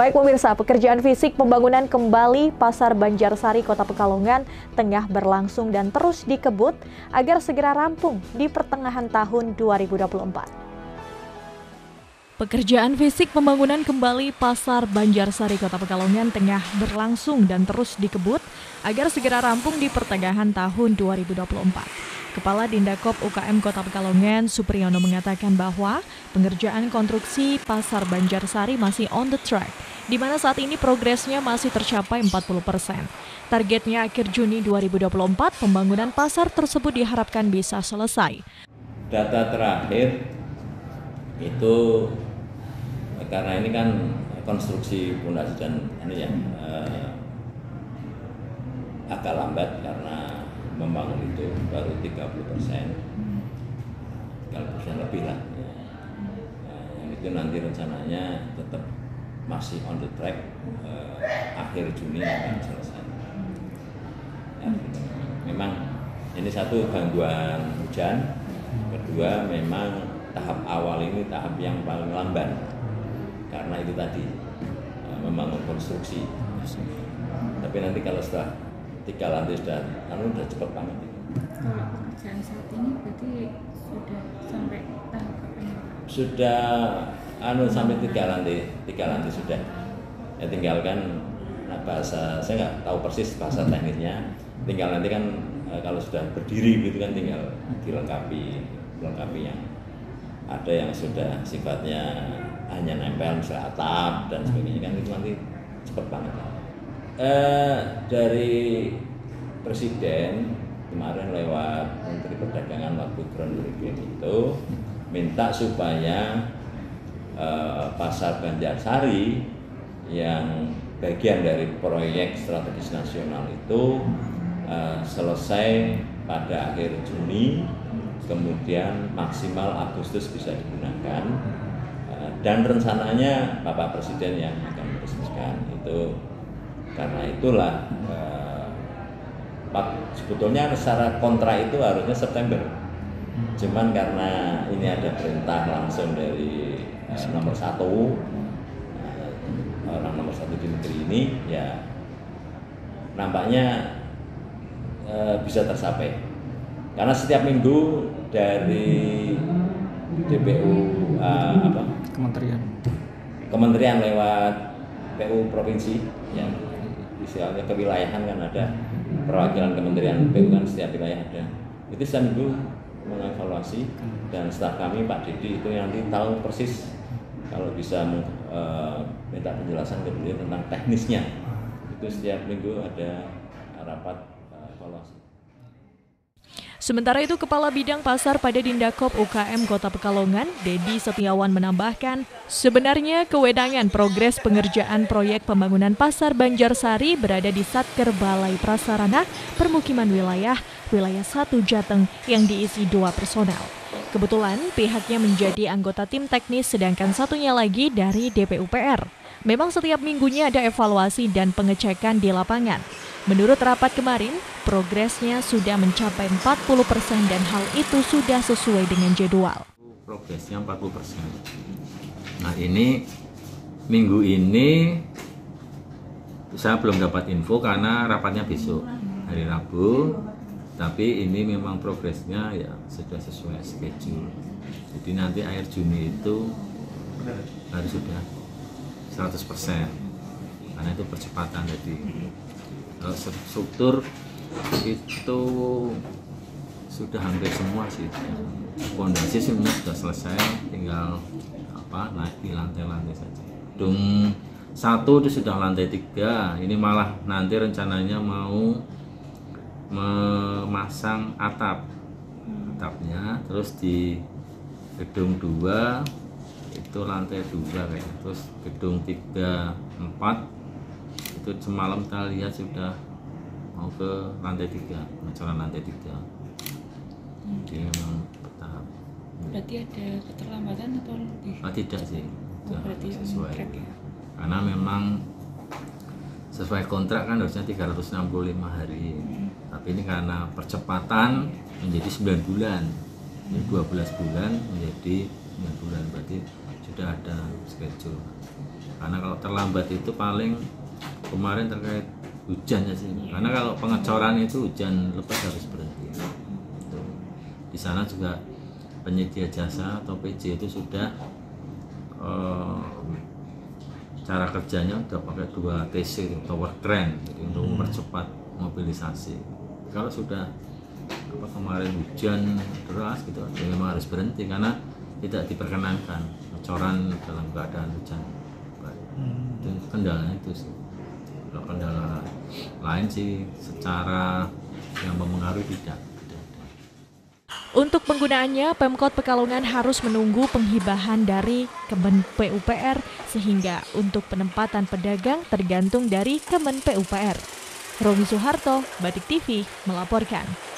Baik pemirsa, pekerjaan fisik pembangunan kembali Pasar Banjarsari Kota Pekalongan tengah berlangsung dan terus dikebut agar segera rampung di pertengahan tahun 2024. Pekerjaan fisik pembangunan kembali Pasar Banjarsari Kota Pekalongan tengah berlangsung dan terus dikebut agar segera rampung di pertengahan tahun 2024. Kepala Dindakop UKM Kota Pekalongan, Supriyono mengatakan bahwa pengerjaan konstruksi Pasar Banjarsari masih on the track, di mana saat ini progresnya masih tercapai 40 persen. Targetnya akhir Juni 2024, pembangunan pasar tersebut diharapkan bisa selesai. Data terakhir itu karena ini kan konstruksi pondasi dan ini ya eh, agak lambat karena membangun itu baru 30 persen, 30 persen lebih lah. Ya. Nah, itu nanti rencananya tetap masih on the track eh, akhir Juni akan selesai. Ya, memang ini satu gangguan hujan, kedua memang tahap awal ini tahap yang paling lambat karena itu tadi uh, membangun konstruksi. Tapi nanti kalau sudah tiga lantai sudah, anu sudah cepat banget. Kalau pekerjaan saat ini berarti sudah sampai tahap apa Sudah anu sampai tiga lantai, tiga lantai sudah. Ya tinggalkan nah, bahasa saya nggak tahu persis bahasa teknisnya. Tinggal nanti kan eh, kalau sudah berdiri gitu kan tinggal dilengkapi, dilengkapi yang ada yang sudah sifatnya hanya nempel misalnya atap dan sebagainya kan itu nanti cepat banget eh, dari presiden kemarin lewat Menteri Perdagangan waktu groundbreaking itu minta supaya eh, pasar Banjarsari yang bagian dari proyek strategis nasional itu eh, selesai pada akhir Juni kemudian maksimal Agustus bisa digunakan dan rencananya Bapak Presiden yang akan meresmikan itu. Karena itulah eh, sebetulnya secara kontra itu harusnya September cuman karena ini ada perintah langsung dari eh, nomor satu eh, orang nomor satu di negeri ini ya nampaknya eh, bisa tercapai karena setiap minggu dari DPU uh, apa? Kementerian. Kementerian lewat PU provinsi yang istilahnya kewilayahan kan ada perwakilan kementerian PU kan setiap wilayah ada. Itu setiap minggu mengevaluasi. Dan staf kami Pak Didi itu yang nanti tahu persis kalau bisa uh, minta penjelasan ke beliau tentang teknisnya. Itu setiap minggu ada rapat uh, evaluasi. Sementara itu, Kepala Bidang Pasar pada Dindakop UKM Kota Pekalongan, Dedi Setiawan menambahkan, sebenarnya kewenangan progres pengerjaan proyek pembangunan Pasar Banjarsari berada di Satker Balai Prasarana Permukiman Wilayah, Wilayah 1 Jateng yang diisi dua personel. Kebetulan pihaknya menjadi anggota tim teknis sedangkan satunya lagi dari DPUPR. Memang setiap minggunya ada evaluasi dan pengecekan di lapangan. Menurut rapat kemarin, progresnya sudah mencapai 40 persen dan hal itu sudah sesuai dengan jadwal. Progresnya 40 persen. Nah ini minggu ini saya belum dapat info karena rapatnya besok hari Rabu. Tapi ini memang progresnya ya sudah sesuai schedule. Jadi nanti akhir Juni itu harus sudah 100 persen. Karena itu percepatan jadi struktur itu sudah hampir semua sih. Fondasi semua sudah selesai tinggal apa naik di lantai-lantai saja. Gedung satu itu sudah lantai tiga. Ini malah nanti rencananya mau memasang atap. Atapnya terus di gedung dua itu lantai dua kayak terus gedung tiga empat itu semalam kita lihat sudah mau ke lantai tiga pengecoran lantai tiga. Hmm. jadi memang bertahap. Berarti ada keterlambatan atau lebih? Oh, tidak sih. Oh, berarti sesuai. ya? karena memang sesuai kontrak kan harusnya 365 hari. Hmm. Tapi ini karena percepatan menjadi 9 bulan. Jadi 12 bulan menjadi 9 bulan. Berarti sudah ada schedule. Karena kalau terlambat itu paling kemarin terkait hujannya sih. Karena kalau pengecoran itu hujan lebat harus berhenti. Tuh. di sana juga penyedia jasa atau PJ itu sudah eh, cara kerjanya udah pakai dua TC tower crane jadi untuk mempercepat mobilisasi kalau sudah apa kemarin hujan deras gitu ya memang harus berhenti karena tidak diperkenankan coran dalam keadaan hujan itu kendalanya itu sih kalau kendala lain sih secara yang mempengaruhi tidak. Untuk penggunaannya, Pemkot Pekalongan harus menunggu penghibahan dari Kemen PUPR sehingga untuk penempatan pedagang tergantung dari Kemen PUPR. Romi Soeharto, Batik TV, melaporkan.